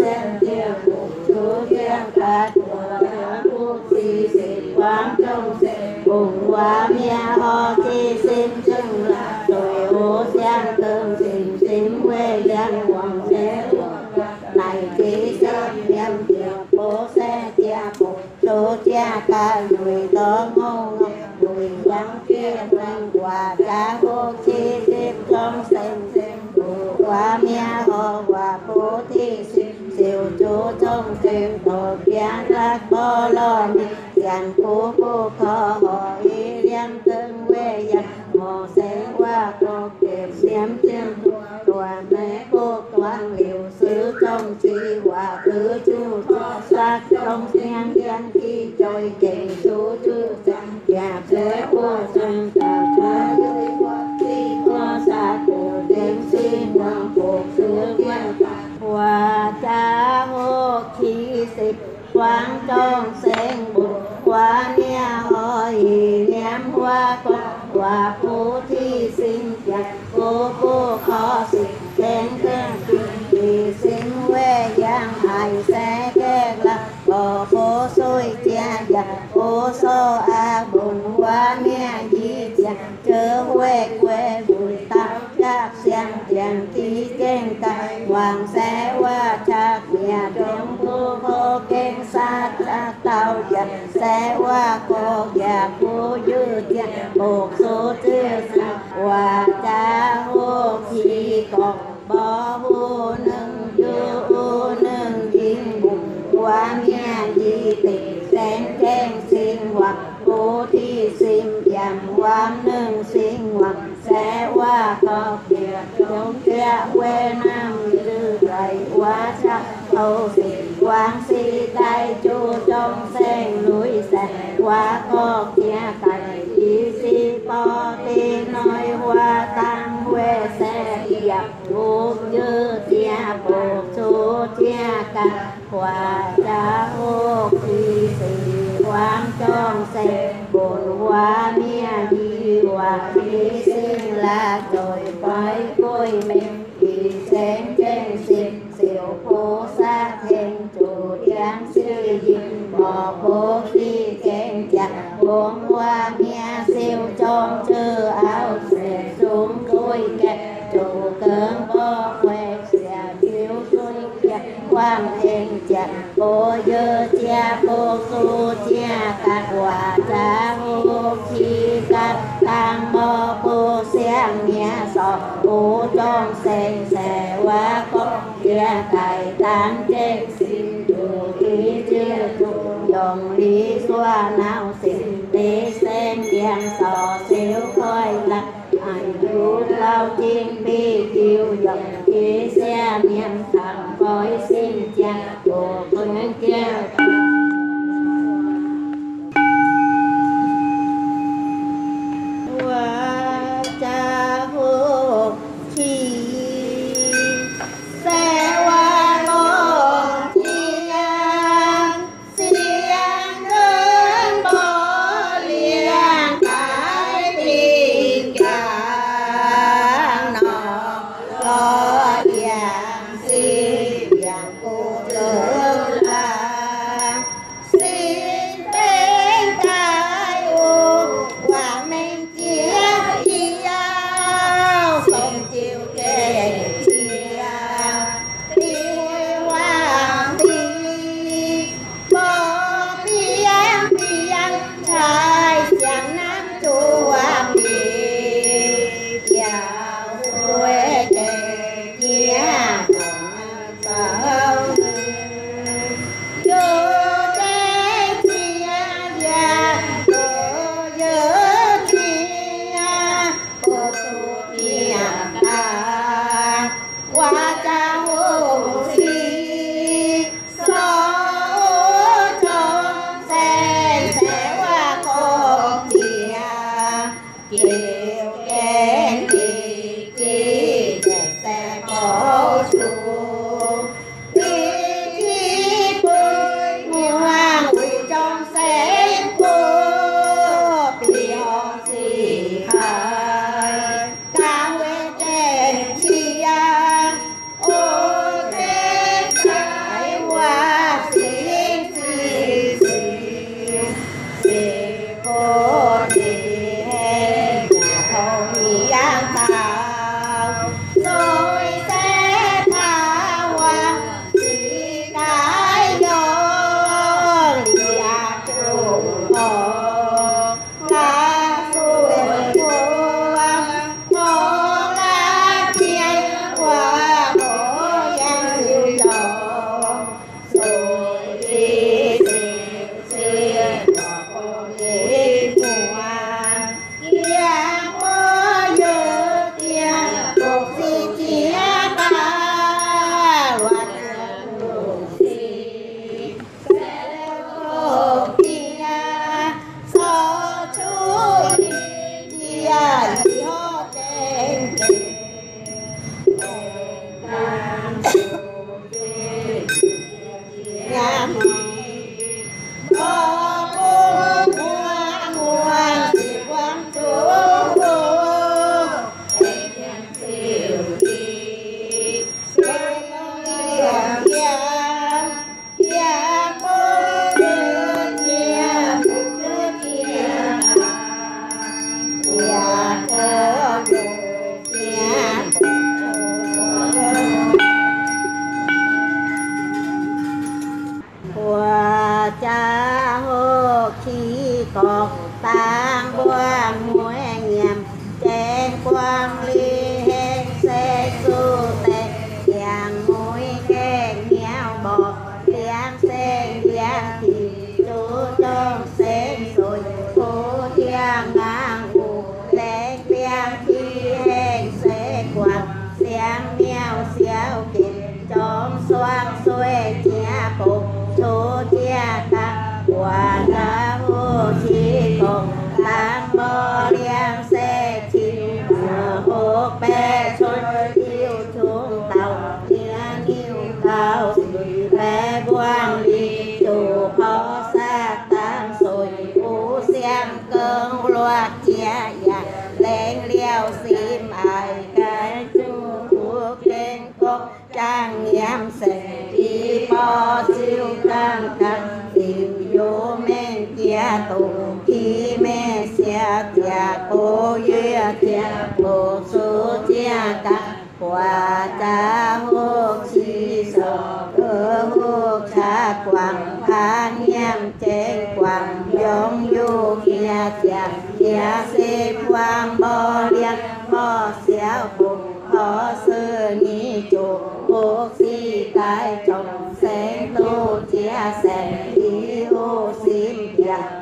เส้นเทียมบุกเทียมขาดหัวแล้สีสิความจงเสกบุกว่าเมียออกที่สิ้นจึงลา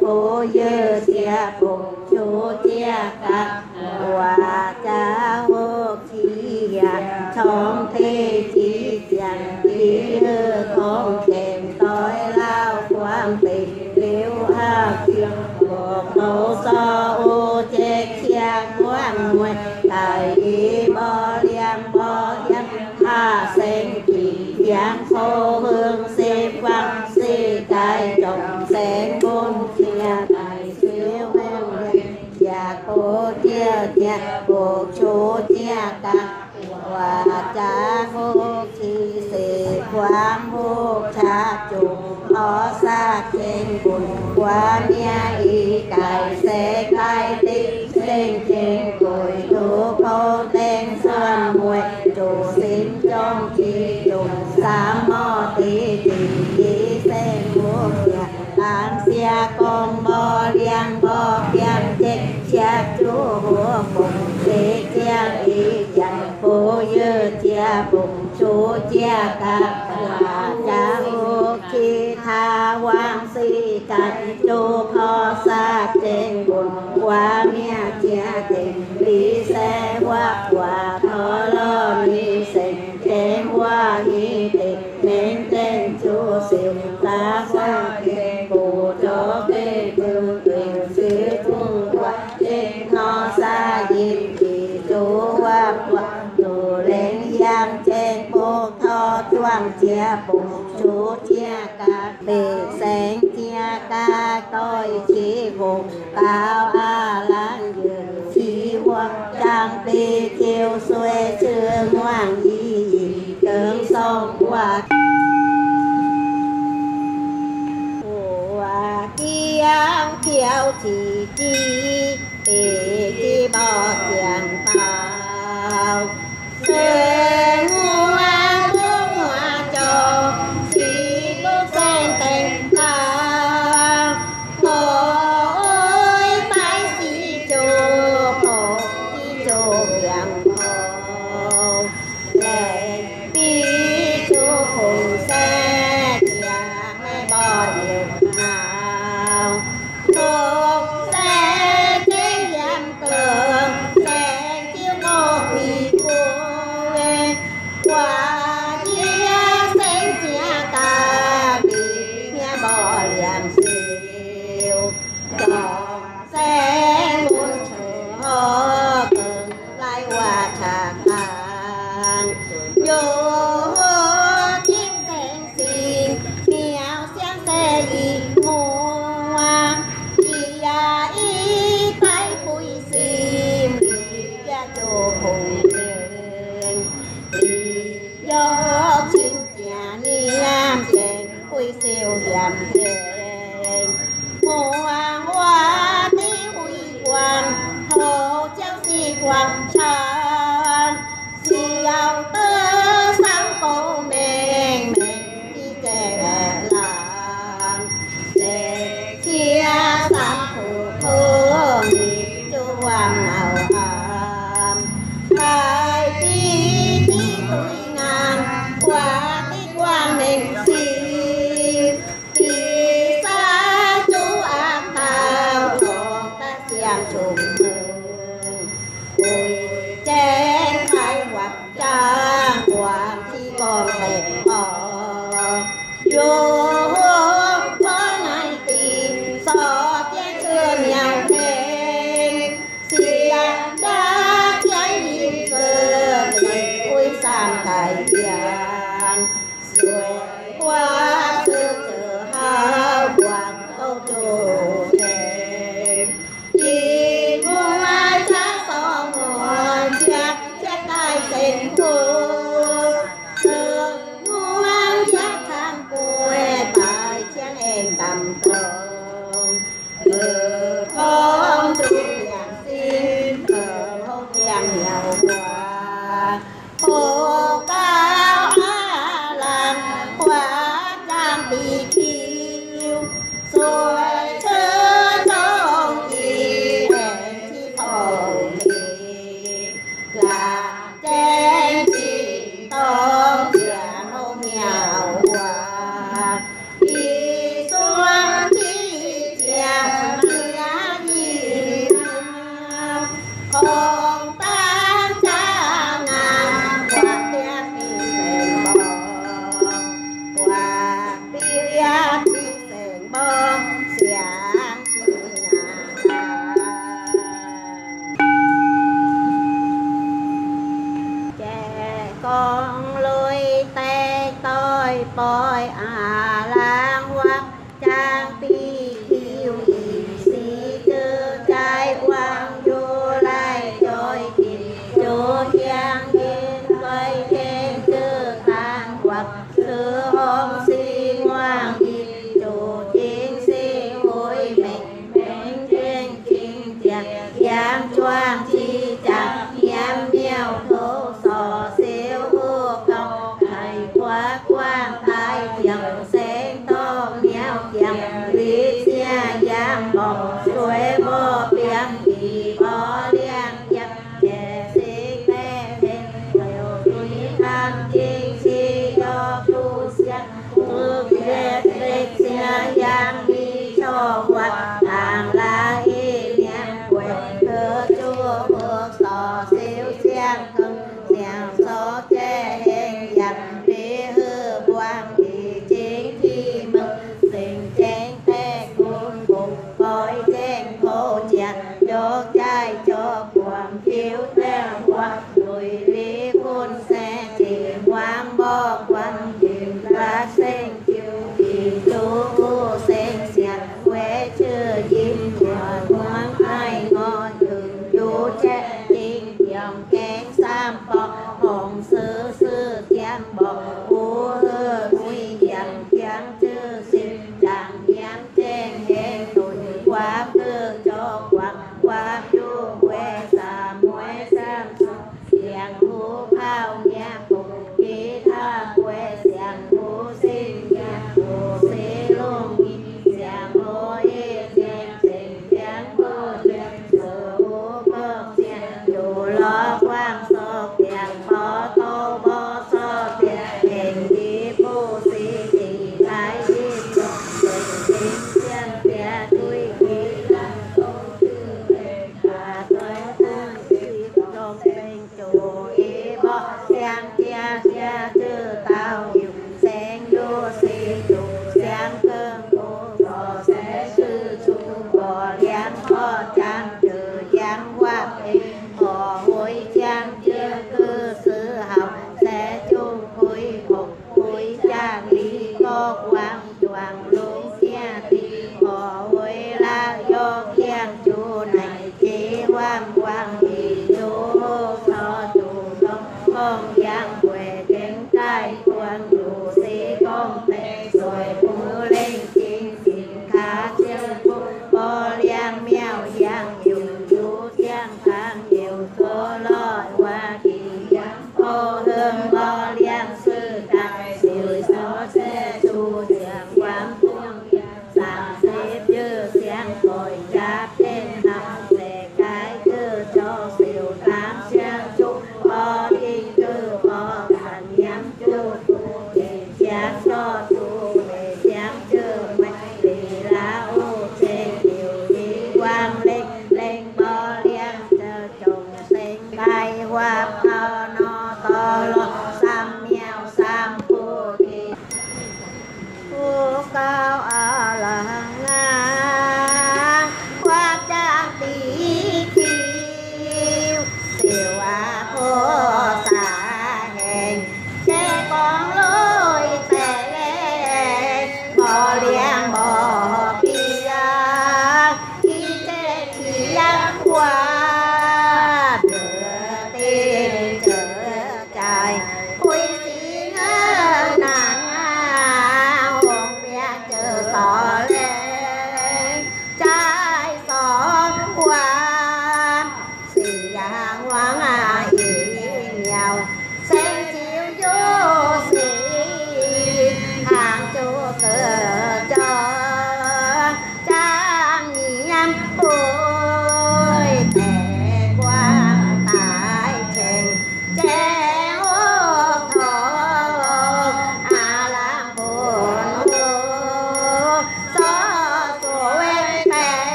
ô dơ tia bụng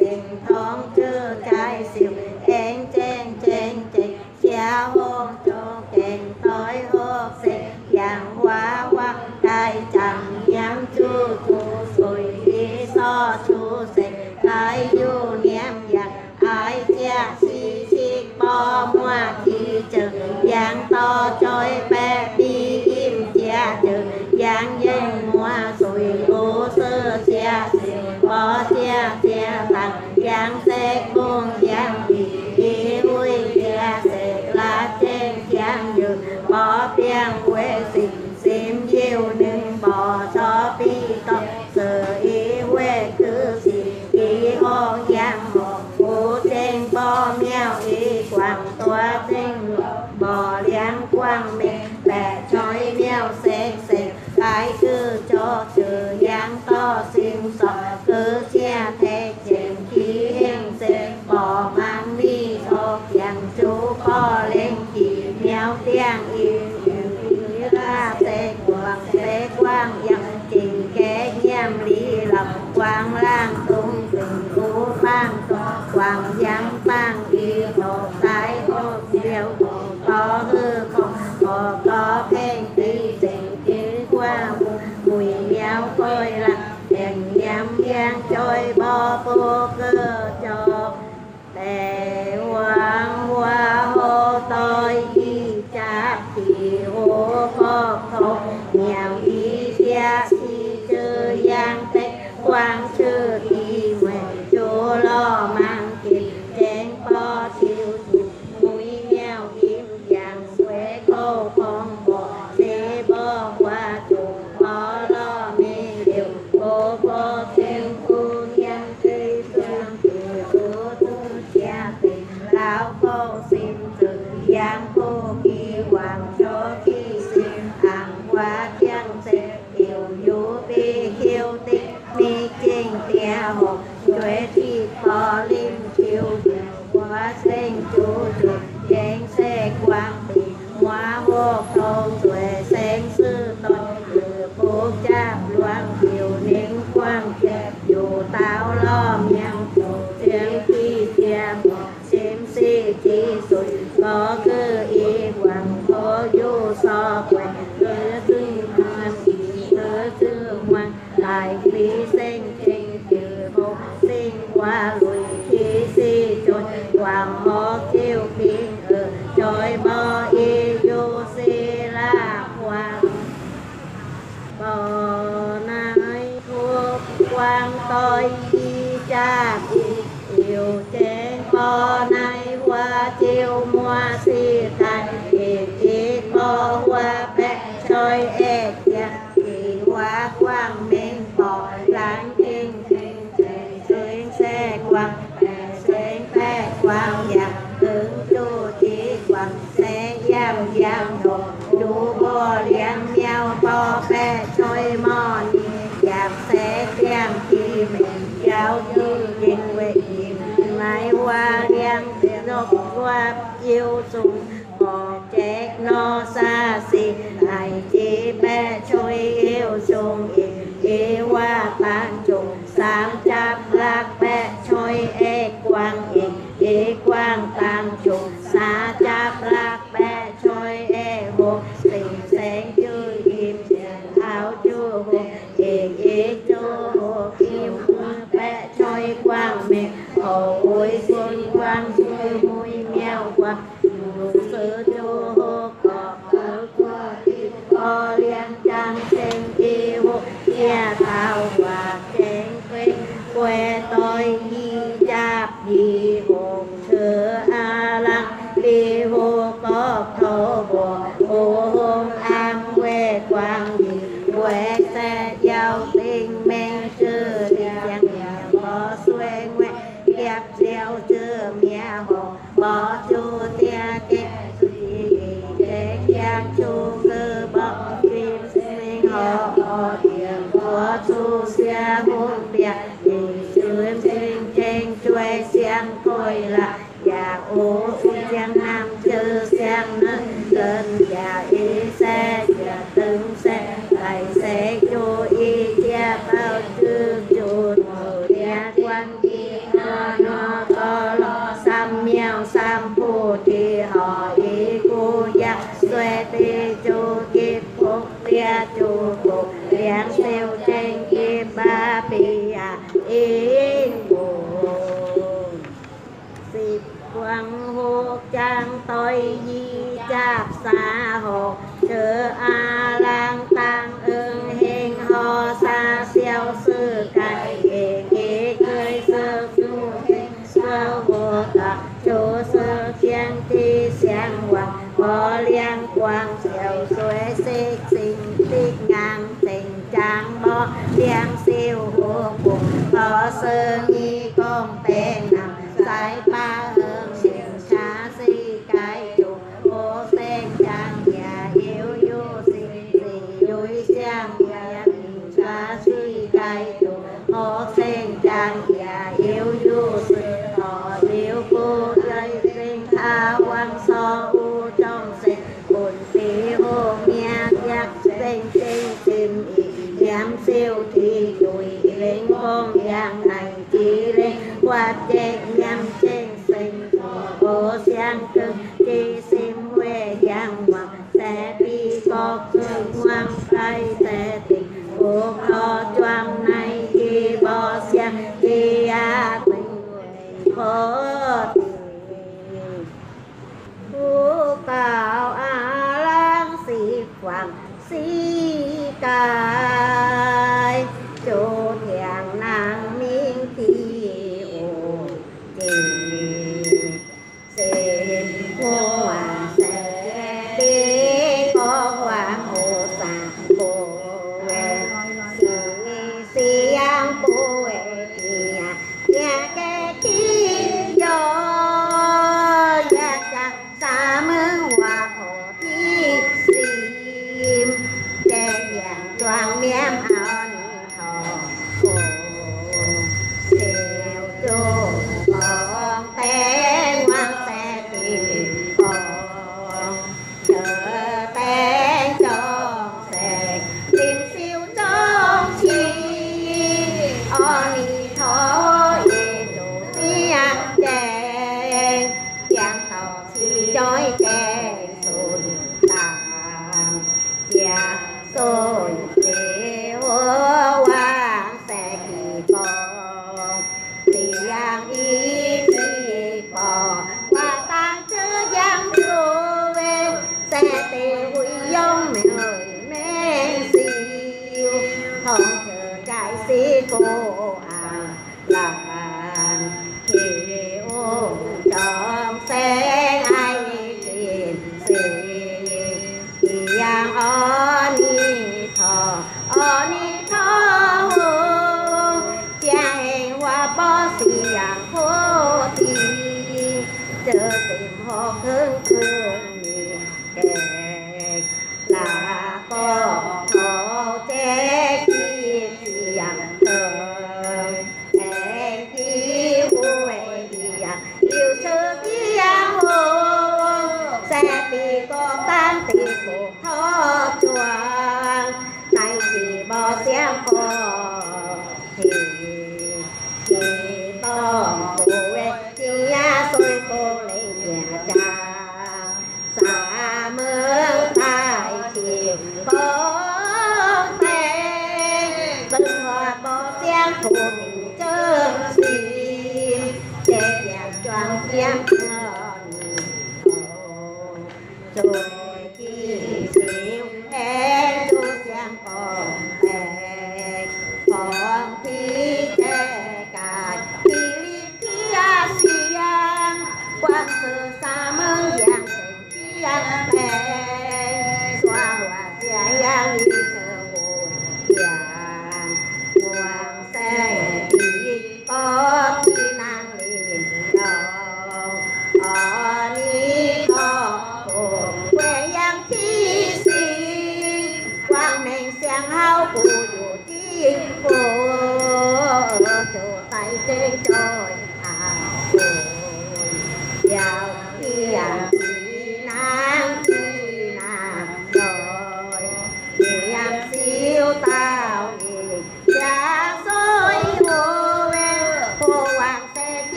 đeo xịn thong chưa trái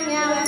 im tiếng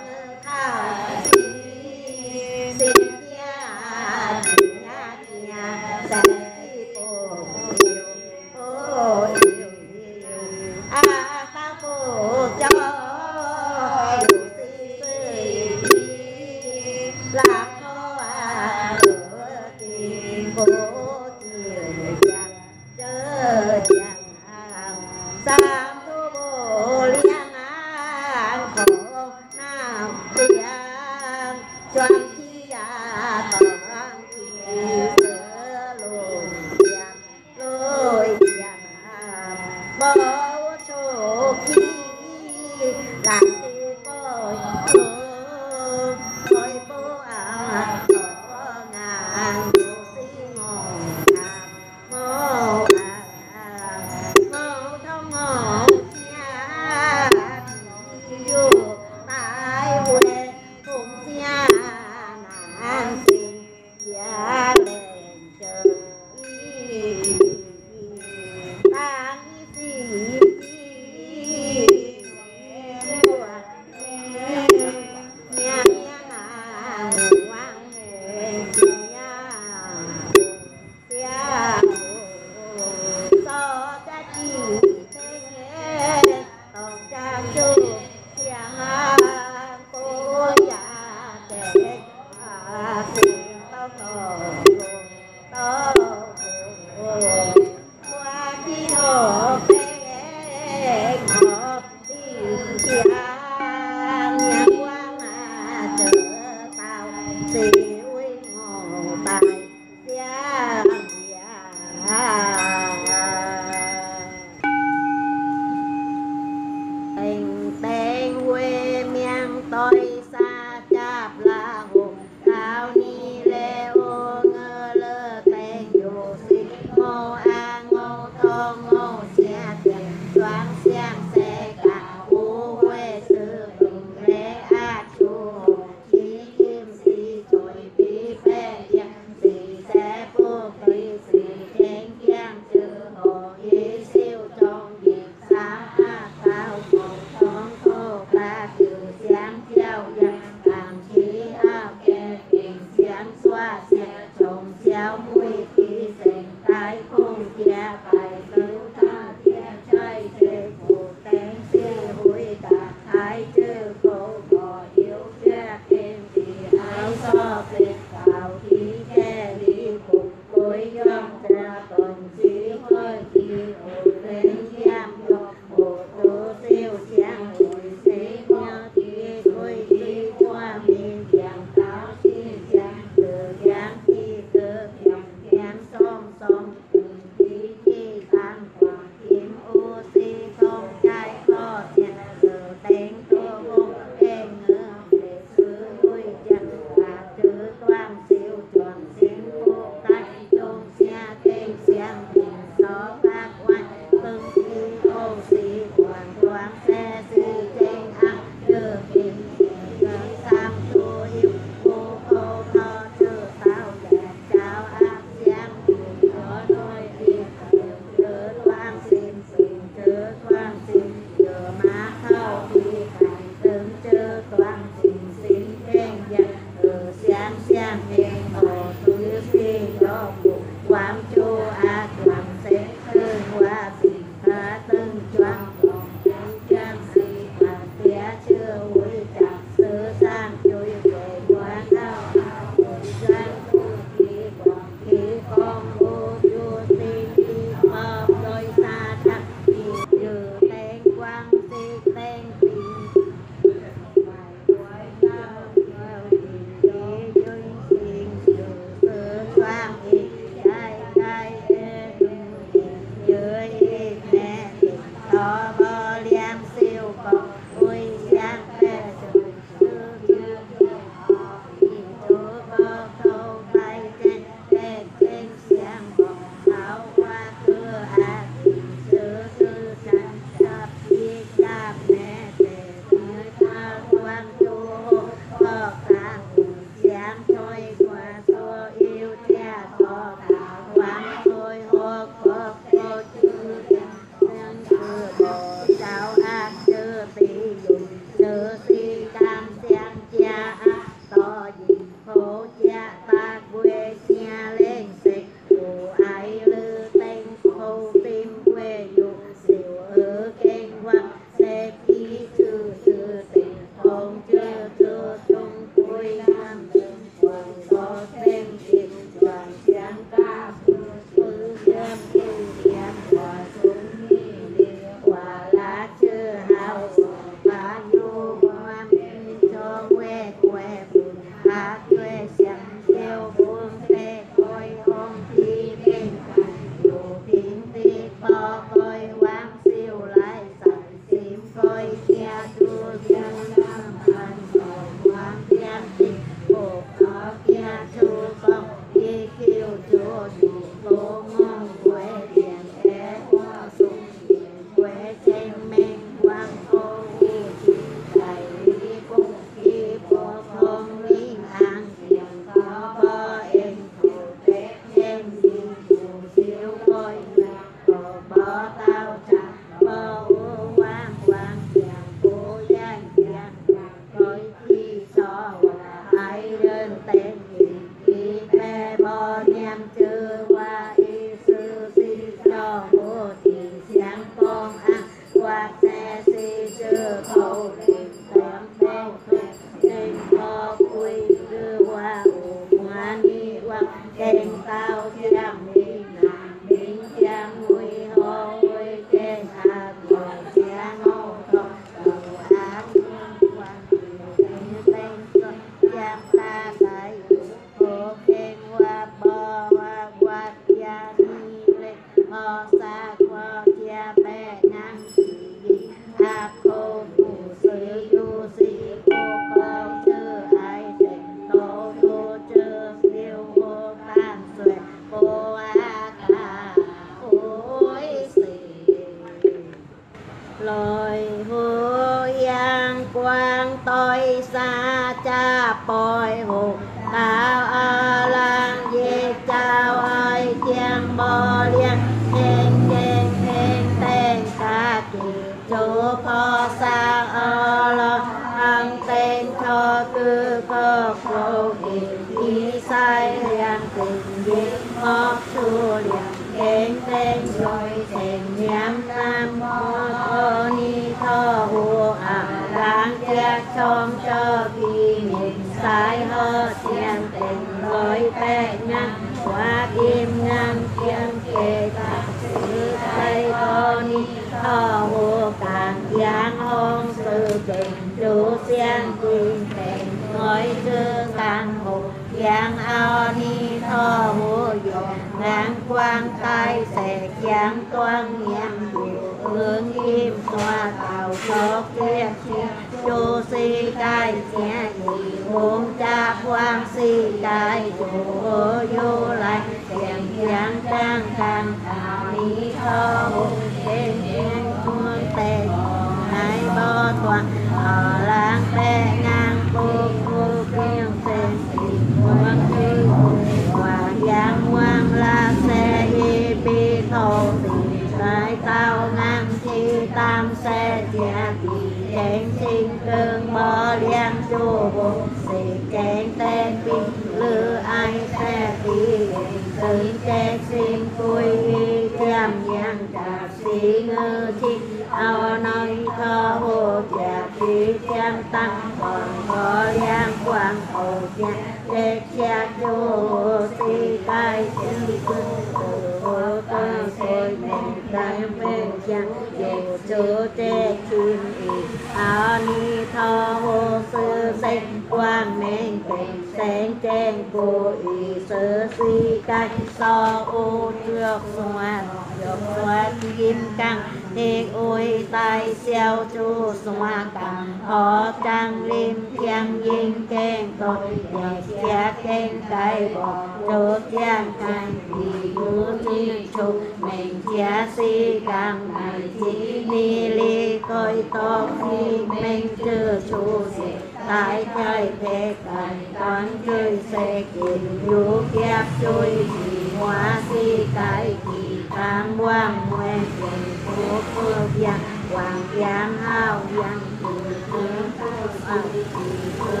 Thank you.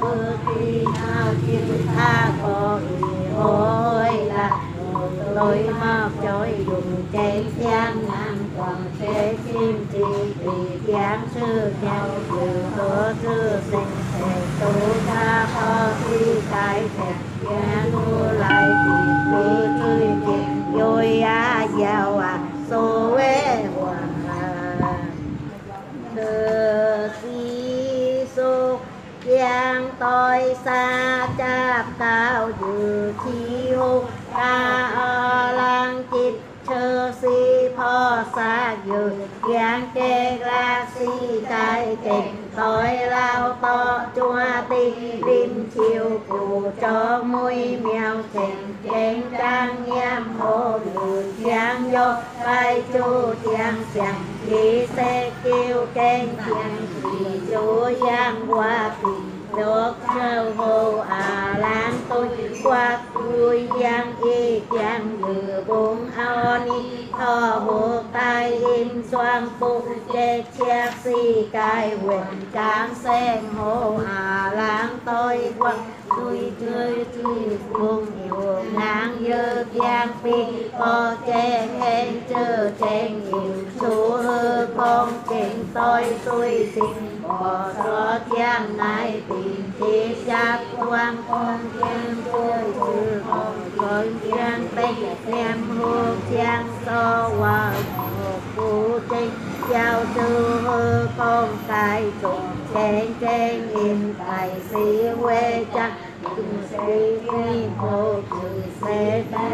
cơ khi hao chiến tha có hồi là lối hợp chối dùng chén giang nam quảng thế chim chi vì giáng sư theo dự hứa sư sinh thể tố khó thi cái thẹn gia lại thì cứ tươi giang kê la si tai kịch tội lao to chua ti rim chiều cụ cho môi mèo chỉnh trên trang nghiêm hồ lư, giang vô vai chu giang chẳng đi xe kêu kênh giang thì chú giang qua tình được sơ hồ à lan tôi, qua vui giang y giang dự bốn ao ni thọ hồ tai im xoang phụ chê chiếc si cai huyền tráng sen hồ à lan tôi. Qua tôi chơi chơi cùng nhiều nang dơ giang phi có chê khen chơ chen nhiều, chú hư con trình tôi tôi xin bỏ xóa ngài tìm chi giác quang con giang chơi chư con con giang tây nem hô giang so hòa một phụ trinh giao sư hư con cài trùng chen chen im tài sĩ quê chắc cùng sĩ phi vô trừ xe ta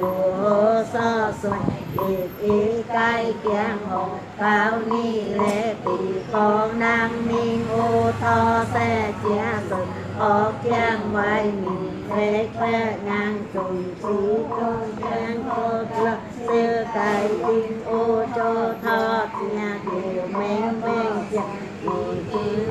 lúa so xuân biệt ý cai kiang hồng cao ni lệ tỷ con minh ô tho xe chia sừng ở kiang ngoài mình thế khoe ngang trùng trí công giang cô lơ sư cai tin ô cho tho nhà điều mênh mênh chẳng vì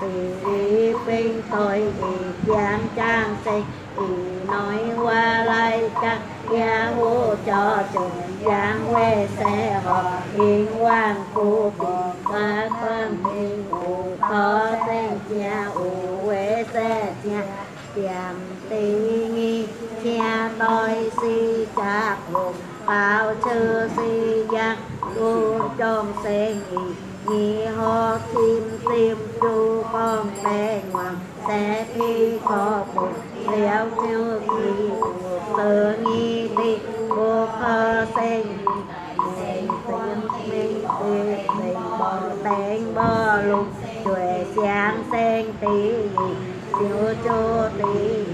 chứ thì bên tôi thì giang trang xây thì nói qua lại các gia hô cho trường giang quê xe. Họ yên quang khu bò ba quan minh ủ có tên nhà ủ quê xe nhà tiệm tí nghi. Nhà tôi si cha hùng bao chư si giang luôn trong xe nghỉ nhị ho kim tim chu con bè ngoằng sẽ thi có một liễu chiêu kỳ cuộc tơ nghi đi vô khơ sinh sen tiếng minh tư tình bò tên bò lục chuệ sáng sinh tí siêu chô tí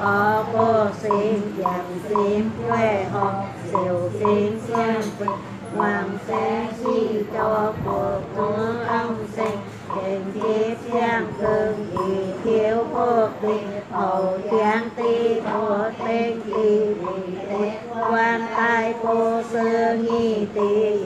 ho cô xin giảm xin quê ho siêu xin xiang quê hoàng sẽ si cho cuộc chúa ông sinh tình kiếp giang cương thì thiếu quốc đi hậu giang ti của tên kỳ quan tài cô sư nghi ti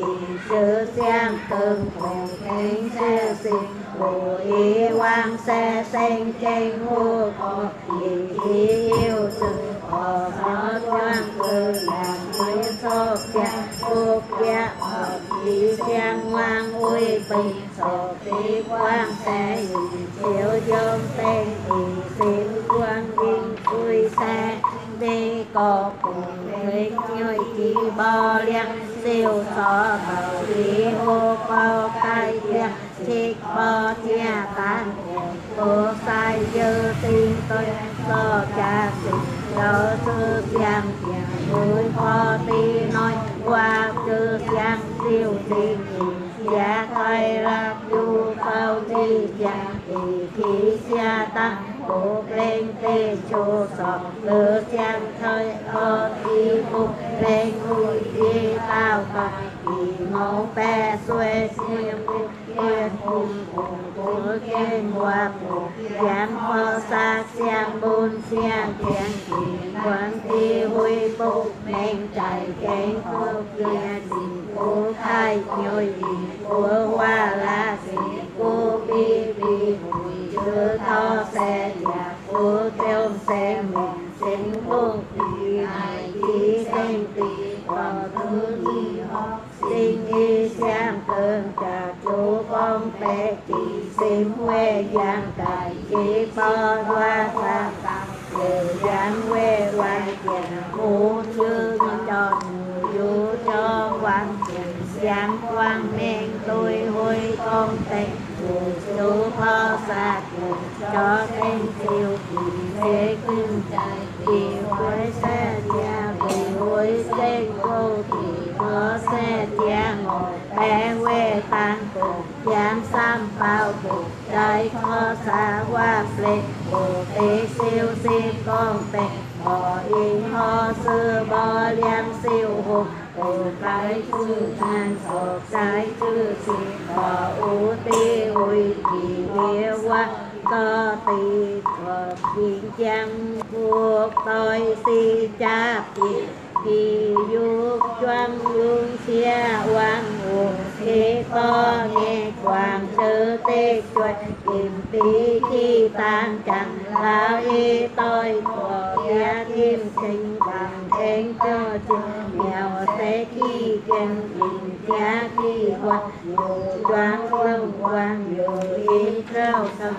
sư giang cương cùng thánh sư sinh. Bồ ý quang xe sinh trên hô có ý yêu sự họ nó quang cương làm với sốt cha quốc gia hợp ý giang ngoan uy bình sổ tí quang xe chiếu dương tên thì xin quang vinh uy xe đi có cùng với nhoi chỉ bò liang siêu so bảo lý hô bao tai liang chích bò chia tan cô sai dư tin tôi so cha sinh đỡ sư giang. Giang khó kho ti nói qua sư giang siêu ti. Giá thay ra du cao ti giang, thì khí gia tăng bộ lên tê chô sọ lửa giang thời ở đi phục lên ngôi đi tao cả bè xuê xuê kiên cùng cùng của kiên hòa cùng giang xa xiang bôn xiang kiên kỳ quán ti huy bốc men chạy kén phơ kia. Tình cô khai nhồi của hoa lá gì cô bi bi bùi chư tho xe nhà cô tiêu xe mình sinh vô tỷ này tí sinh tỳ còn thứ gì học sinh y sang tương trà chú con bé chỉ xin huê giang cài chỉ bò hoa sang tăng để giang huê quan tiền phú chư cho người vô cho quan tiền giang quang men tôi hôi con tình Chúa phó phạt cho thêm tiêu kỳ thế kinh kỳ với xe cha vì hối xe cô thì có xe cha ngồi bé quê tăng cùng giám sam bao cùng trái khó xa qua lệ bồ tế siêu xin con tình họ in ho sư bo liêm siêu hùng ủ cái chư than sọc trái chư xin họ u tê ui kỳ địa qua cơ tỳ thuật viên trang buộc tôi si cha kỳ kỳ dục choang lương xia oang uổng thế co nghe quang sơ tê chuột. Kìm tí khi tan chẳng lao y tôi của kia thêm sinh bằng thánh cho chữ nghèo thế khi chân bình cha khi quan choang lương quang dù y trao sông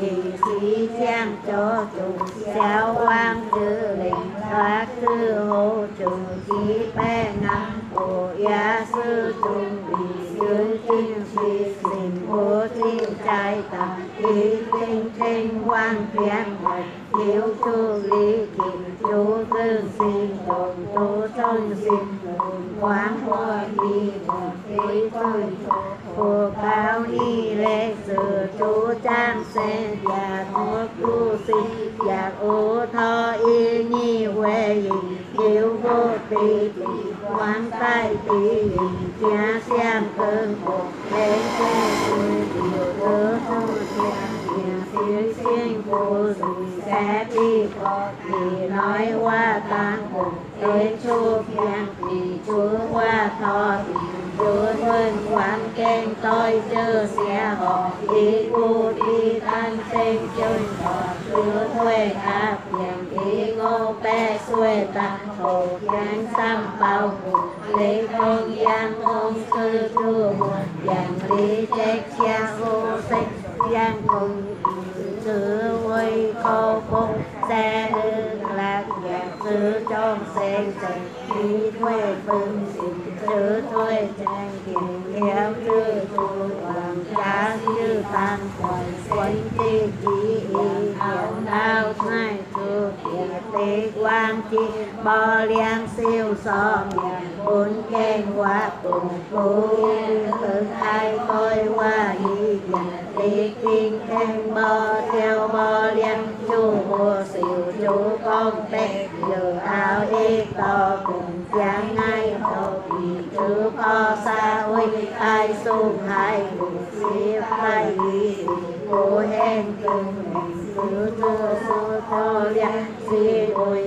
kỳ sĩ giang cho chủ xéo hoàng chữ lệnh thoát sư hô chủ chí bè ngắm ô ya sư trung bị dưới chinh suy sinh ô chinh trai tầm ý tinh tinh hoang thiên hoài thiếu chu lý kim chú tương sinh đồn tu sông sinh quán hoa đi một thế tôi phù cao đi lễ sự chú trang sen và thuốc tu sinh và ô tho y nhi huệ hình thiếu vô tỷ tì quán tỷ hình cha xem cơn bộ điều thiên thiên thì nói qua tan cùng tới chúa phiền thì chúa qua thọ thì chúa thuần quán kênh tôi chơ xe họ đi cô đi tan sen chơi họ chúa thuê áp phiền ý ngô bè xuê ta hồ khen xăm, bao cùng lấy công giang ông sư chua buồn giang lý trách cha vô sinh, giang cùng chữ quay khô phục xe ư lạc nhạc sư trong sen trần đi thuê phương xin sư thuê trang kiện theo sư thu hoàng cá như tan quần quân chi chỉ y hiểu nào hai sư tiền tế quang chi, bò liang siêu so miệng bốn kênh hoa cùng phú tự ai tôi hoa y dần đi kinh kênh bò theo bò liang, chu hồ siêu chú con bé giờ áo y to cùng giang ngay hậu vì chú có xa ôi, ai sung hai cùng xếp hai ý cô hẹn từng sư tư sư thô liang si ôi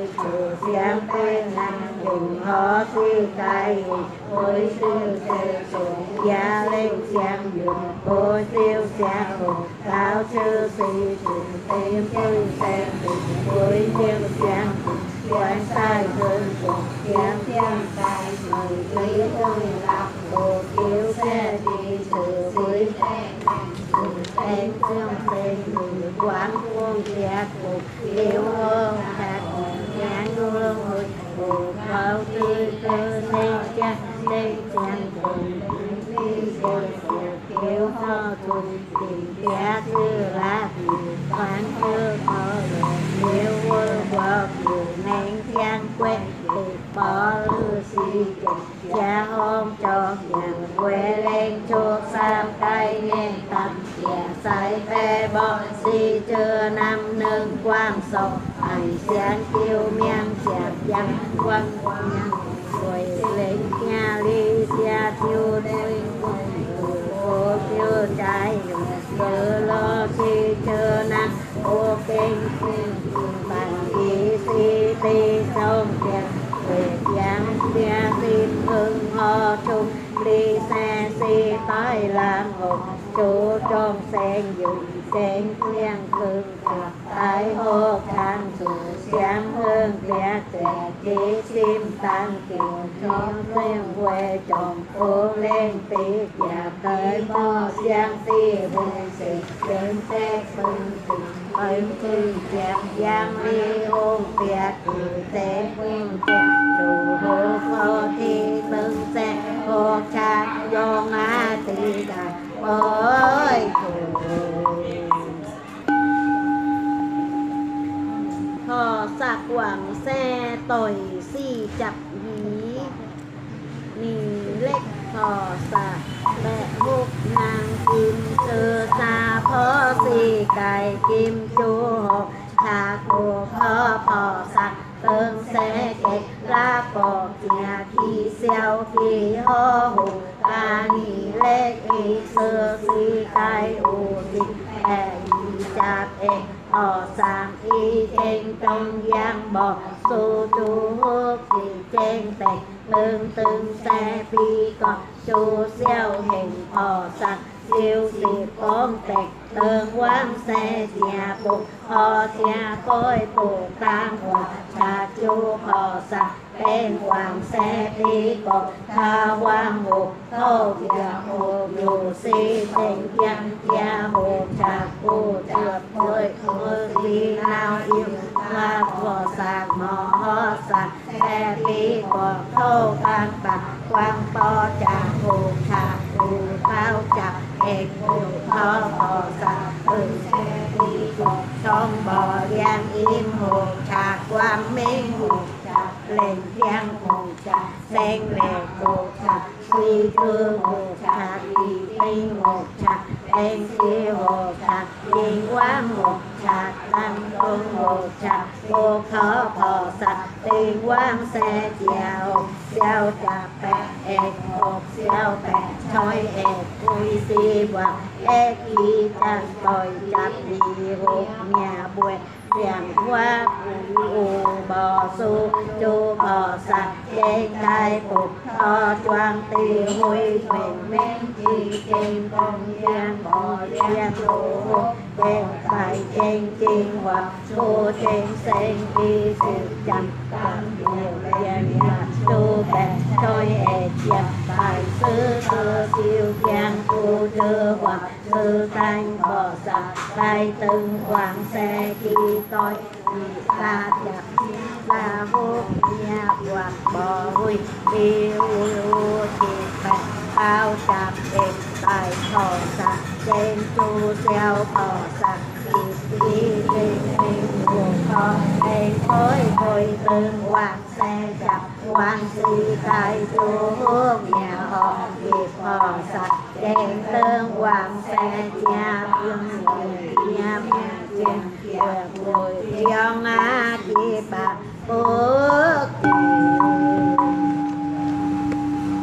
ngăn đừng họ si cái ôi sư sư sùng gia lên xiang dùng ôi siêu xiang hùng cao sư sĩ trùng tìm tư sen tình ôi siêu xiang hùng, quán sai hơn cùng kiếm thiên tai mời quý tôi lạc bộ kiêu xe đi sự quý sùng tên thương tên người, quán quân giác cục yêu hương hạt nhãn hương hồi bộ bao tươi cơ nên cha nên chàng cùng đi rồi kêu cho cùng tìm giá thư là quán chưa có rồi yêu quân qua dù nên giang quen thì bỏ lư si. Cha hôm cho nhàng quê lên chuột sam cây nên tầm. Kẻ sai phê bỏ si chưa năm nương quang sông. Ảnh sáng tiêu miang chạc văn quăng nhang rồi lên nhà ly xa tiêu đôi cô tiêu trái cơ lo si chưa năm ô kinh bằng ý si ti sông tiền về giang xia xin hương ho trung đi xe si tới làm một chú trong sen dùng sen liên cường cực tại hô khang thủ xem hương lẽ trẻ chỉ chim tan kiều cho liên quê trồng phố lên tí và tới bo xem ti hùng sĩ đến xe phương tình ơn phương chạm giang ly hôn tiệt từ tế phương chạm đủ hô phô thi tương xe hô cha do ngã tì đà ơi thọ sạc quảng xe tỏi xì chặt hí nì lệch พอสะแบะบุกนางกิมเจอซาพอสีไก่กิมจูหกชาโกพอพอสักเติงแสเกตลาปอกเกียขี้เซียวขี้ฮอหูกานีเล็กอีเสือสีไก่อูดิแอ่ยีจับเอก Ờ, ở sang y trên trong giang bò, su chú hô thì trên tề lương tương xe phi con chú xeo hình ở sang siêu xì con tề tương quang xe nhà bụng. Họ nhà khôi phụ tang hòa trà chú họ sang bên hoàng xe đi cột tha hoa ngục thâu thiệt hồ dù si tình nhân cha hồ trà cô trà thôi thơ đi lao yêu. Hoa thọ sạc mò ho sạc xe đi cột thâu tan bạc quang to trà hồ trà hồ tao trà hẹn hồ thọ thọ sạc từ xe đi cột trong bò gian im hồ, trà quang minh hồ cha lên giang hồ cha sen lè hồ cha phi thương hồ cha kỳ tinh hồ cha đen kia hồ cha yên quán hồ cha tam tôn hồ cha vô khó phò sa tiên quán xe chào giao trà bè ẹt hột giao bè thôi ẹt vui si hoàng ẹt y tan tội chạp gì hột nhà buồn Riêng qua u bò, su, chu, bò sạch chế tai, phục, to, choang, ti huy mình men, chi trên con giang, bò, giang đồ trên phải trên chiên hoặc su trên sen, chi sự chăm tam nhiều, giang là su bè trôi e chặt phải sư sư siêu, giang, tu, đưa hoặc sư thanh bò sạch tay từng hoàng xe, chi tôi. Và chặt ta vô nhà hoặc bò hui đi ui u chỉ bè ao chặt đêm tại thọ sạc. Trên chu treo thọ sạc đi đi đi buồn thọ đêm khối khối từng hoàng xe chặt hoàng si tại tu hương nhà họ nghiệp họ sạch đêm tương hoàng xe nhà dương nhà nhà nhà ngồi riêng á chị bà bước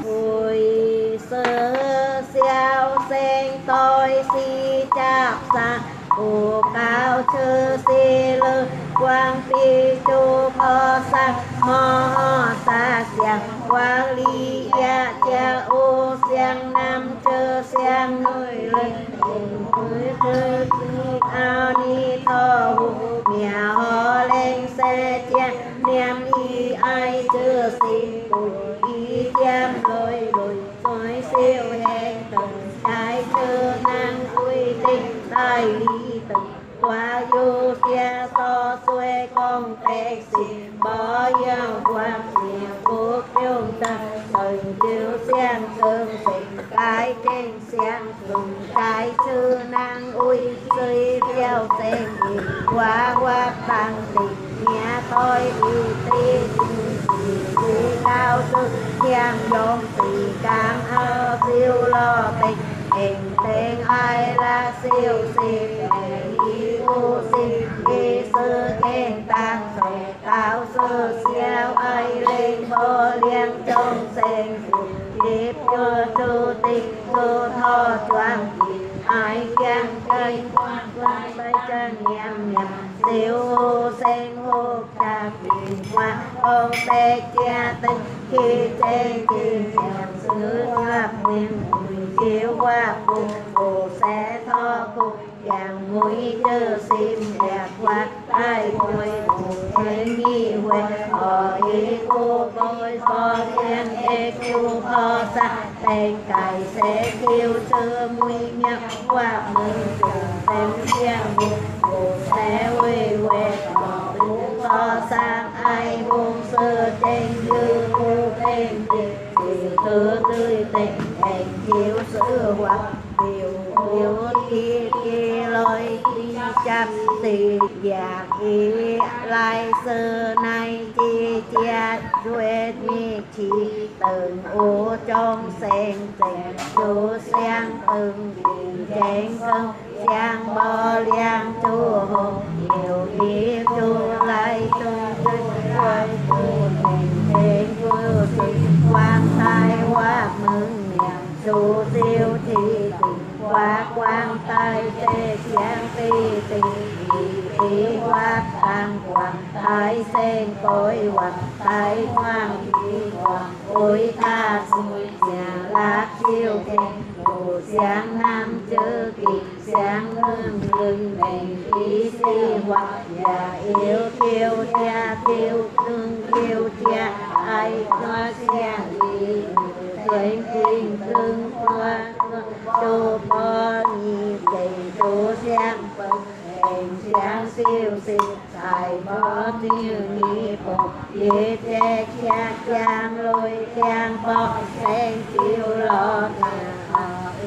ui sơ xeo sen tôi si chạp sa u cao chư si lư, quang ti chu kho sang, mo sa xiang quang li ya cha u xiang nam chư xiang người lên người chư ao ni tho hu mẹ ho lên xe chia niệm y ai chư si tu y chiam đôi đôi soi siêu hẹn tầng đại chư năng uy tinh tai lý từng qua du kia so xuê con tê xì bỏ giao quan địa quốc yêu tâm từng chiếu xiang cương tình cái kinh xiang dùng cái chư năng uy suy theo tên quá quá tăng tình nhà tôi y tí thì cao sư giang dồn thì càng ơ siêu lo tình hình tên ai là siêu xin xịp ý vô xin y sư khen tăng sổ cao sư siêu ai linh bồ liên trong sen điệp cho chu tình chu thơ choang ai khen cây quan quan bay chân nhầm nhầm tiêu sen hô ca kỳ hoa, ông tê chia tinh khi tê kỳ xem sứ nhập nguyên mùi chiếu qua cùng cổ sẽ tho cùng dạng mũi chơ xin đẹp qua ai vui cùng thế nghi huệ. Ở ý cô bôi so thiên ê kêu kho sa. Tên cải sẽ kêu chơ mũi nhắc qua. Mừng trường tên thiên mục. Cổ sẽ huệ huệ. Bỏ đủ kho sang. Ai buông sơ trên dư cô tên tình thứ tươi tình thành thiếu sự hoặc điều điều kia kia lôi khi chăm tì giạc ý lai sơ nay chi chia duệ mi chi từng ô trong sen tình chú sen từng tình chén công sang bo liang chu hồn nhiều ý chu lai tu tinh quay tu tình thế chu sinh quan tai hoa mừng niệm chu siêu thị tình hoa quang tai tê giang ti tình ý ý hoa tăng quang tai sen cõi hoàng tai hoang ý hoàng ôi ta xui nhà lá chiêu kinh Sáng nam chớ kỳ sáng hương lưng mình khí si hoặc nhà yêu kêu cha kêu thương kêu cha, ai có xe gì tuyển kinh thương qua chô bó nhị tình cho xem phật hình sáng siêu sinh tài bó tiêu nghi phục dễ thế cha trang lôi trang bó sen chiêu lo nhà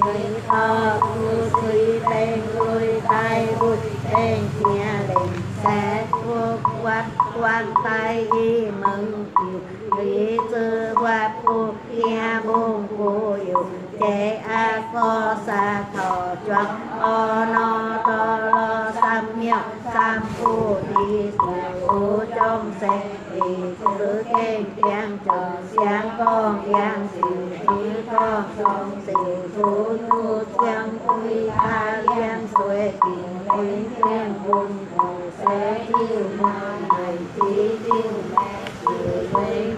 người thơ cu suy tên lui tay bụi tên nhà đình sẽ thuộc quát quan tay y mừng kiều lý tư qua phụ kia bông cô yêu chế a co sa thọ choang o no to lo sam miêu sam phu đi sự trong xe đi sự khen tiếng trần sáng con giang sự thứ con sông sự thu thu tiếng quy a giang xuê tình quyến thiên vùng hồ sẽ tiêu mọi ngày chỉ tiêu mẹ sự quên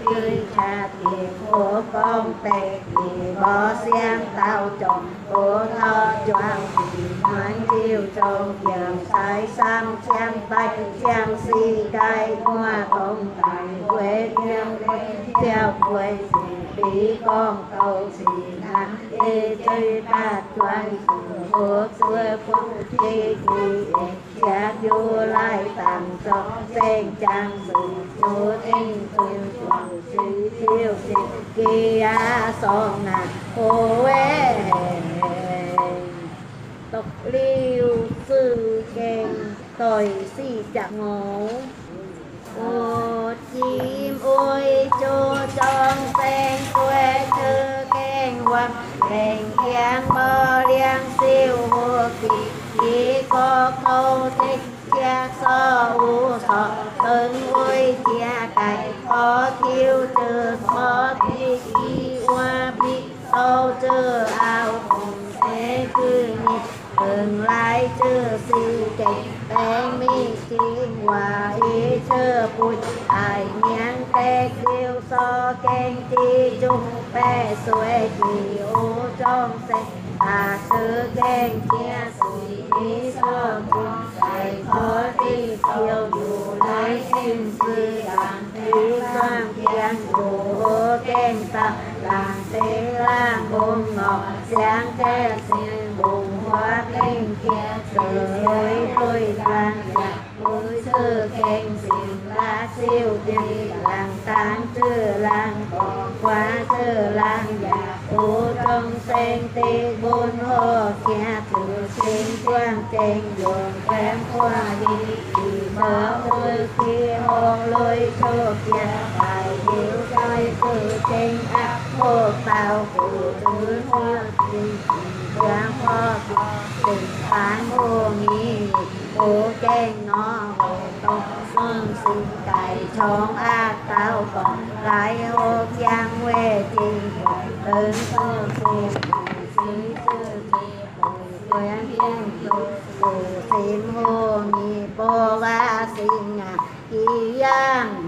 cha thì của con tệ thì bỏ xiang tao chồng của thọ choang thì nói chiêu trong dòng sai sam trang tay trang si cai hoa công tài quê thiên theo quê bí con cầu xì than ê chơi ta choang của xưa quân chi kỳ cha vô lai tạm cho sen trang sự chúa tinh tuyên truyền sự chiêu sinh kia son nà hồ ê tộc liêu sư kèn tội si chạc ngộ ô chim ôi chô trong sen quê thơ kèn hoàng. Đèn giang bơ liang siêu hồ kỳ. Chỉ có câu thích cha so u sọ tân ôi cha cài khó thiêu trừ khó thi y hoa bi. Tâu trừ ao cùng thế cư nhị tương lai chư si kịch tế mi chi hòa ý chư bụi ai nhang tê kêu so kênh chi chung bè xuê chi ô trong xe à sư khen chia sủi ý sơ cung đại có đi tiêu dù lấy xin sư đàn thiếu sang kiên dù ô khen ta làng tế lang bông sáng khe xin bùng hóa, kinh kia sự đôi lan nhạc với sư khen xin la siêu đi làng tán sư làng bỏ qua sư làng giả ô trong sen tê bôn hồ kia thử xin quang trên đường kém qua đi. Thì mở môi khi hô lôi cho kia phải hiểu trai từ trên áp mơ vào phụ nữ hoa tình quang hoa tình phán hô nghi ô trên nó hồ tông xuân sinh tại chóng a tao còn lại ô giang quê chi tương cơ phù sĩ sư kỳ quen thiên tu phù xin hô nghi bô ga sinh à kỳ giang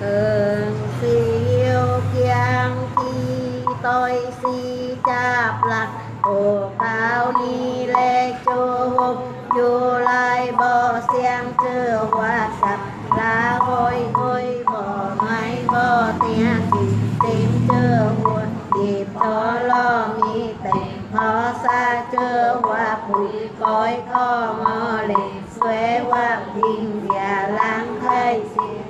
thường siêu kiang khi tôi si chạp lạc ô cao ni lê chô hôm chô lai bò xem chư hoa sập lá hôi hôi bò ngay bò tia kỳ tìm chư hua dịp cho lo mi tình họ xa chư hoa bụi cõi kho mò lệ xuế hoa bình, và lang thay xin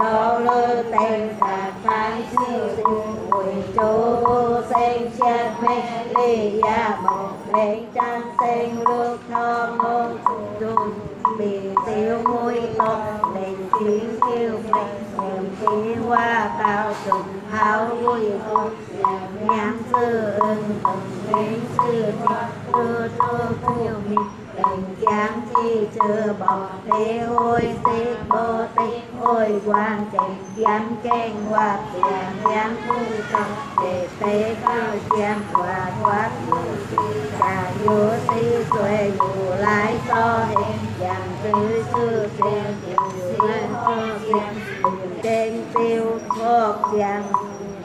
to lớn tên tạc thái siêu sinh quỷ chú vô sinh chết ly gia một lên trang sinh lúc thơ mô dùng bị tiêu mũi to lên chiến siêu mệnh hồn khí hoa cao trùng háo vui con nhãn sư ưng cùng đến sư thiên tư thơ thiêu tình giang chi chưa bỏ thế hôi xích bô tích hôi quang trình giam kênh hoa tiền giam thu trong để tế cao giam hòa thoát cả vô si xuê dù lái cho em giam tứ sư trên tiền xin ho giam trên tiêu thuốc giam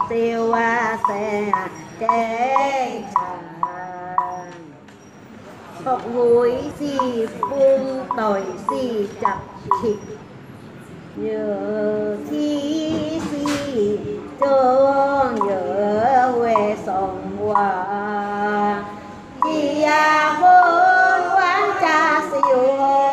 tiêu hoa xe à, trên trần phục vui si phung tội si chặt thịt nhớ thi si cho nhớ quê sông hoa. Thì à hôn quán cha siêu hồn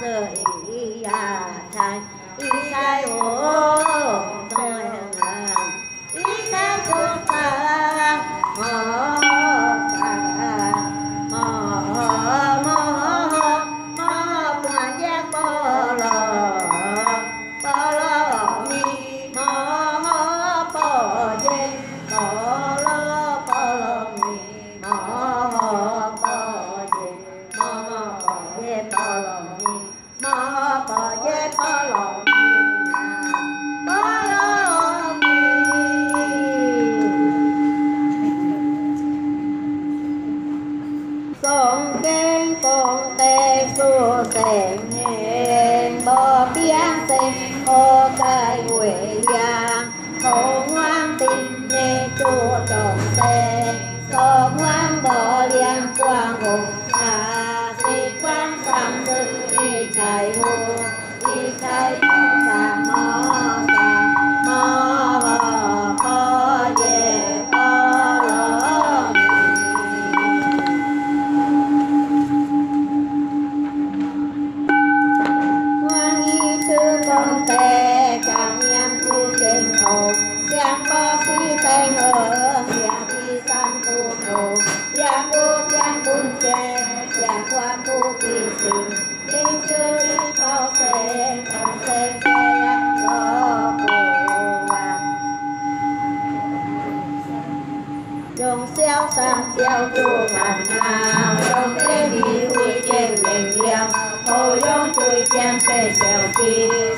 这一呀采一采我 tiêu tu làm nào, trong thế đi vui chơi mình liêu hồ dấu tôi xem tê tiêu kia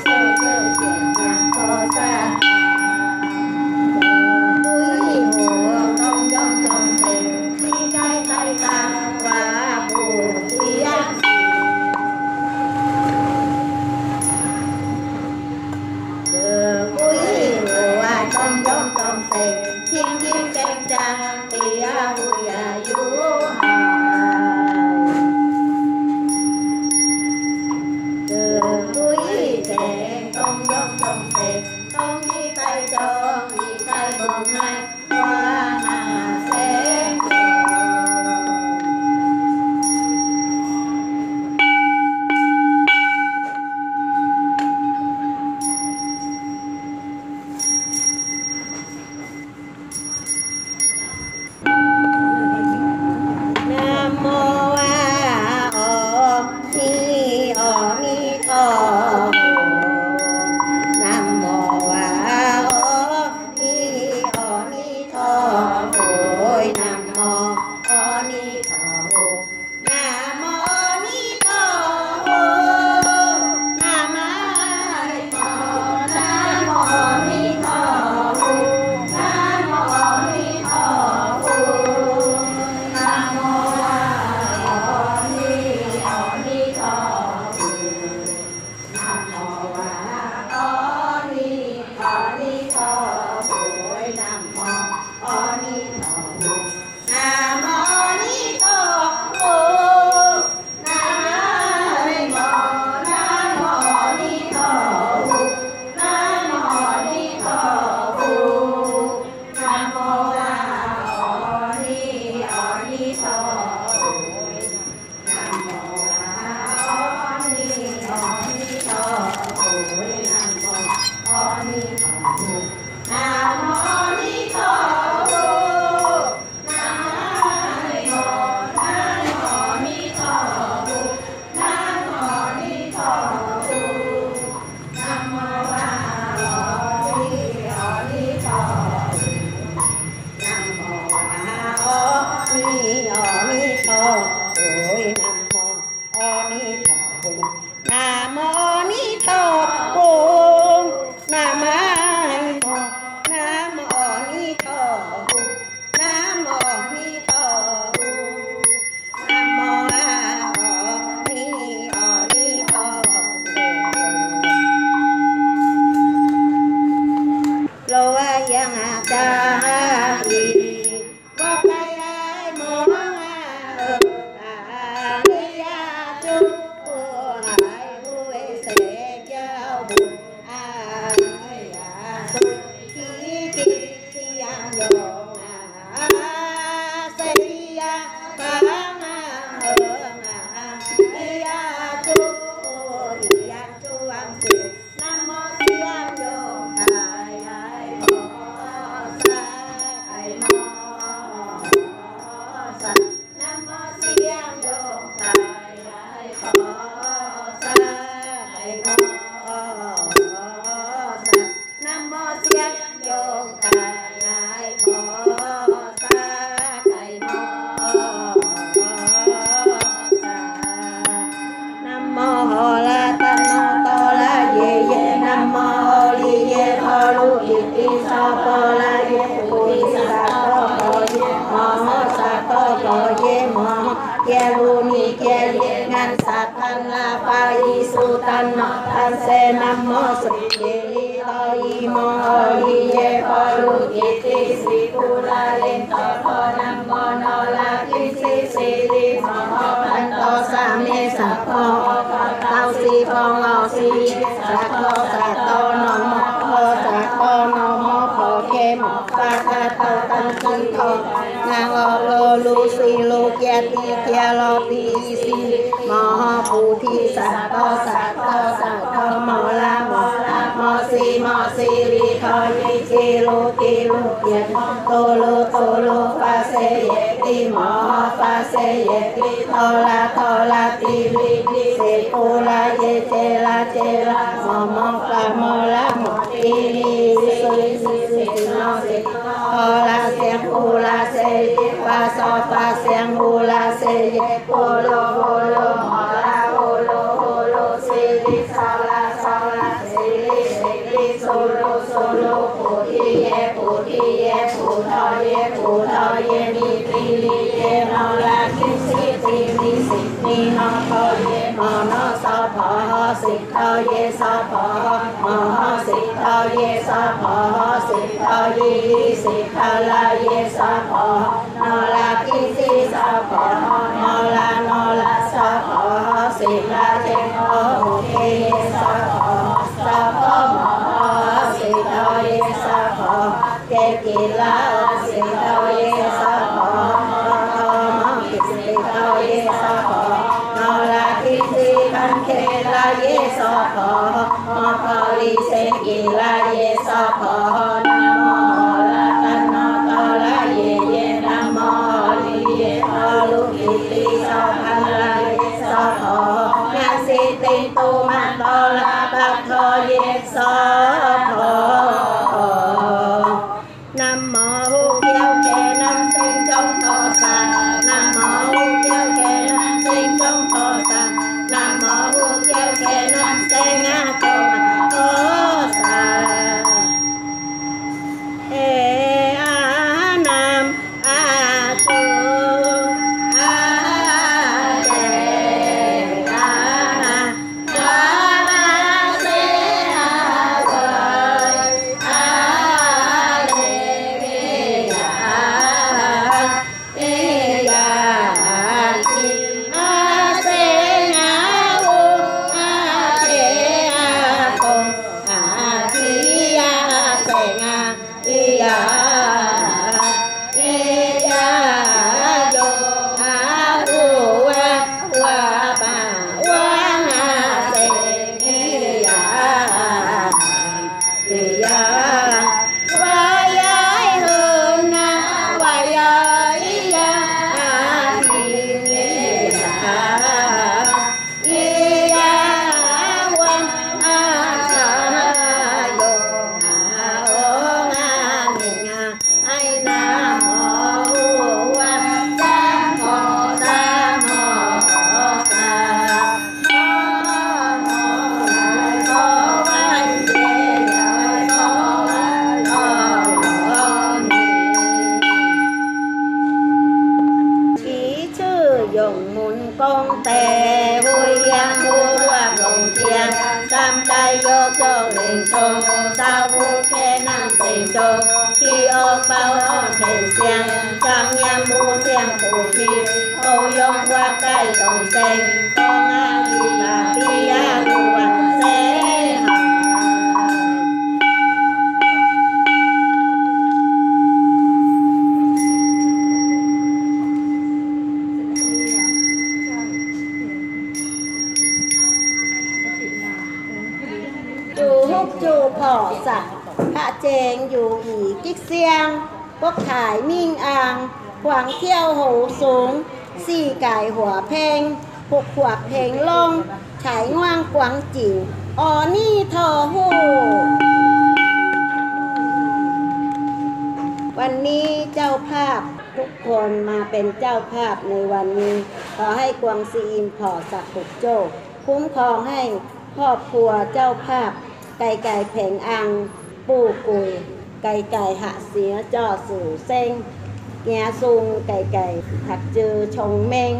ซุงไก่ไก่ถักจือชงเมง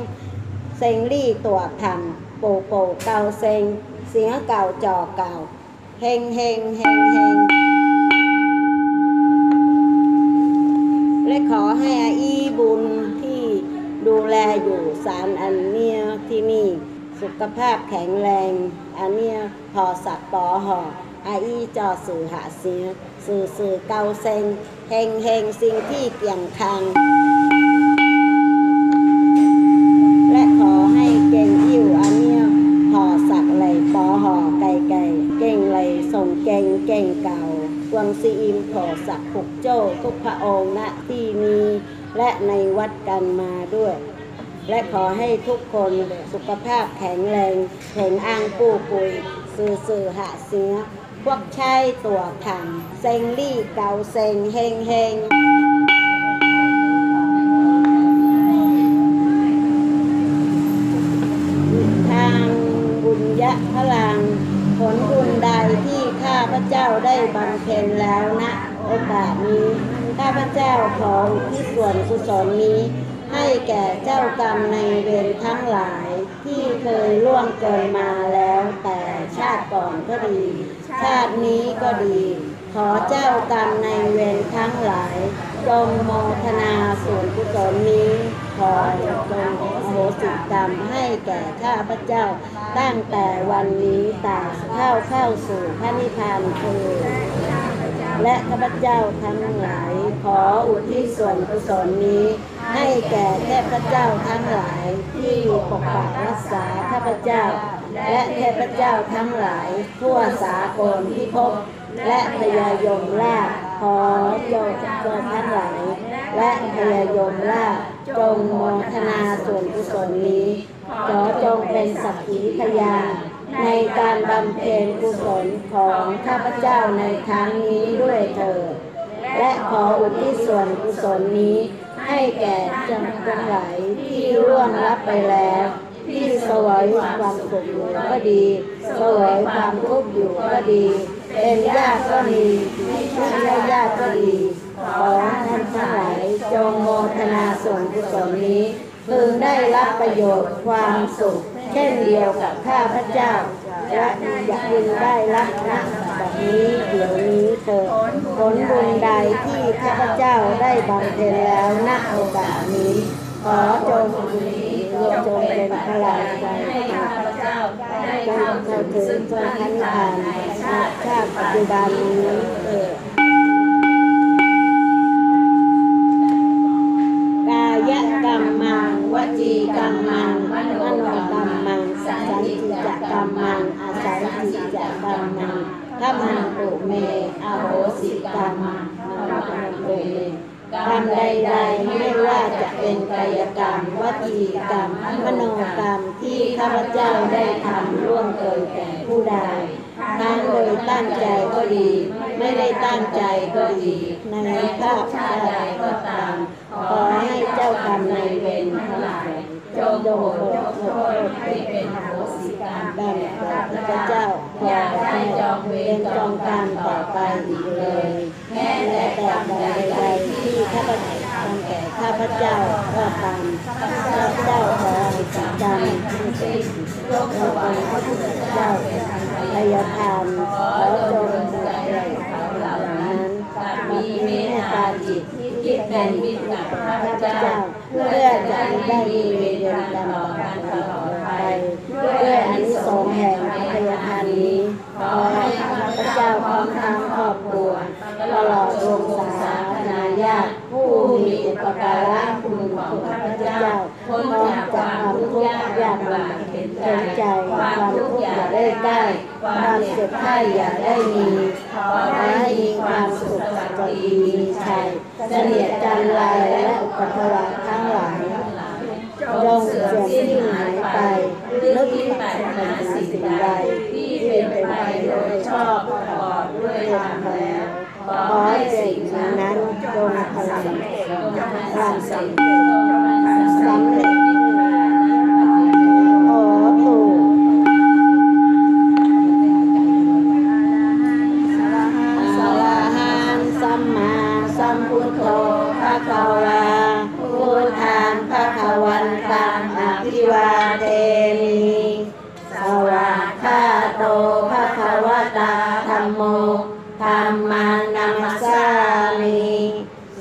เซงลี่ตัวทำโปโปเกาเซงเสียงเก่าจอเก่าเฮงเฮงเฮงเฮงและขอให้อาอีบุญที่ดูแลอยู่สารอันเนียที่นี่สุขภาพแข็งแรงอันเนียพอสักปอหออาอีจอสื่อหาเสียสื่อสื่อเกาเซง เฮงเฮงสิ่งที่เกี่ยงคัง และขอให้เก่งอิ่วอันเนียหอสักไหลปอห่อไก่ไก่เก่งไหลส่งเก่งเก่งเก่ากวงซีอิมขอสักผูกโจ้ทุกพระองค์ณที่นี้และในวัดกันมาด้วย และขอให้ทุกคนสุขภาพแข็งแรงแข็งอ้างปู้ปุยสื่อสื่อหะเสีย พวกใชายตัวทำเซงลี่เกาเซงเฮงเฮงทางบุญยะพลัง ผลบุญใดที่ข้าพระเจ้าได้บำเพ็ญแล้วนะ โอกาสนี้ ข้าพระเจ้าขออุที่ส่วนกุศลนี้ ให้แก่เจ้ากรรมในเวรทั้งหลายที่เคยล่วงเกินมาแล้วแต่ชาติก่อนก็ดี ชาตินี้ก็ดี ขอเจ้ากรรมในเวรทั้งหลายจงโมทนาส่วนกุศลนี้ ขอจงอโหสิกรรมให้แก่ข้าพระเจ้า ตั้งแต่วันนี้ตราเข้าเข้าสู่พระนิพพานคือและข้าพเจ้าทั้งหลาย ขออุทิศส่วนกุศลนี้ ให้แก่เทพเจ้าทั้งหลายที่ปกปักรักษาข้าพเจ้า และเทพเจ้าทั้งหลาย ทั่วสากลที่พบ และพยายมราขอจงจงทั้งหลาย และพยายมราจงโมทนาส่วนกุศลนี้ขอจงเป็นสักขีพยานในการบำเพ็ญกุศลของข้าพเจ้าในครั้งนี้ด้วยเถิดและขออุทิศส่วนกุศลนี้ให้แก่จังทั้งหลายที่ร่วงรับไปแล้ว ที่สวยความสุขอยู่ก็ดี สวยความทุกข์อยู่ก็ดี เป็นญาติก็ดีไม่ใช่ญาติก็ดี ขอท่านทั้งหลายจงโมทนาส่วนกุศลนี้พึงได้รับประโยชน์ความสุข เช่นเดียวกับข้าพเจ้าและอยากพึงได้รับนะแบบนี้เดี๋ยวนี้เถิดผลบุญใดที่ข้าพเจ้าได้บำเพ็ญแล้วณโอกาสนี้ ขอจง จงเป็นพลังใจให้ข้าพเจ้าได้เข้าถึงจนทันผ่านชาติชาติปัจจุบันนี้เถิดกายกรรมังวจีกรรมังมโนกรรมังสันติจกรรมังอาสันติจกรรมังขมันตุเมอโหสิกรรมังนรมันตุเม กรรมใดๆไม่ว่าจะเป็นกายกรรมวจีกรรมมโนกรรมที่ข้าพเจ้าได้ทำร่วงเกินแก่ผู้ใดทั้งโดยตั้งใจก็ดี ไม่ได้ตั้งใจก็ดี ในภาพชาติใดก็ตาม ขอให้เจ้ากรรมในายเวรทั้งหลาย จงโดดยกโทษให้เป็นโหสิ กรรมแด่พระเจ้าอย่าได้จองเวรจองกรรมต่อไปอีกเลย แม้แต่กรรมใดๆที่ข้าพเจ้าทำแก่ข้าพเจ้าก็ตามข้าพเจ้าขอให้กรรมที่เป็นยกถวายพระพุทธเจ้าพยทานขอจงเสื่อมเขาเหล่านั้นมีเมตตาจิต แผ่นมิตรกับข้าพเจ้า เพื่อจะได้มีเวรกรรมต่อกันตลอดไปด้วยออนิสงส์แห่งพยทานนี้ขอให้ข้าพเจ้าพร้อมทั้งครอบครัวตลอดวงศาคณาญาติ ผู้มีอุปการะคุณของข้าพเจ้าพ้นจากความทุกข์ยากลำบากเห็นใจ ความทุกข์อย่าได้ใกล้ความเจ็บไข้อย่าได้มีขอให้มีความสุขสวัสดีมีชัยเสนียดจันไรและอุปทวาทั้งหลายจงเสื่อมสิ้นหายไปนึกปรารถนาสิ่งใดที่เป็นไปโดยชอบประกอบด้วยธรรมแล้ว ขอให้สิ่งนั้นจงพลังพลังสำเร็จสำเร็จขอปู่สารหังสัมมาสัมพุทโธภะคะวาพุทธังภะคะวันตังอภิวาเทมิสวากขาโตภะคะวะตาธัมโม มมังนัมสสามิ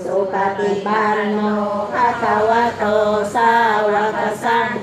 สุปฏิปันโนภะคะวะโตสาวกสังโฆสังฆังนา